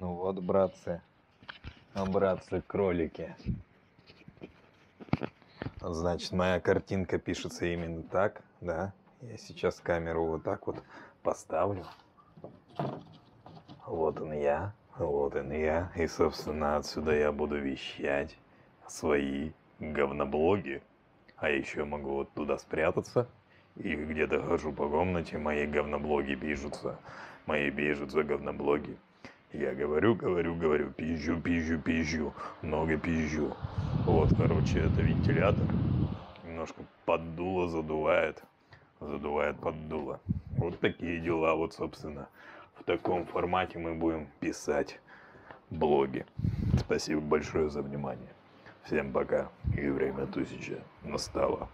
Вот, братцы, а братцы кролики. Значит, моя картинка пишется именно так, да? Я сейчас камеру вот так вот поставлю. Вот он я, вот он я. И, собственно, отсюда я буду вещать свои говноблоги. А еще могу вот туда спрятаться. И где-то хожу по комнате, мои говноблоги пишутся. Мои пишутся говноблоги. Я говорю, говорю, говорю, пизжу, пизжу, пизжу, много пизжу. Вот, короче, это вентилятор. Немножко поддуло задувает. Задувает поддуло. Вот такие дела, вот, собственно. В таком формате мы будем писать блоги. Спасибо большое за внимание. Всем пока. И время тысяча настало.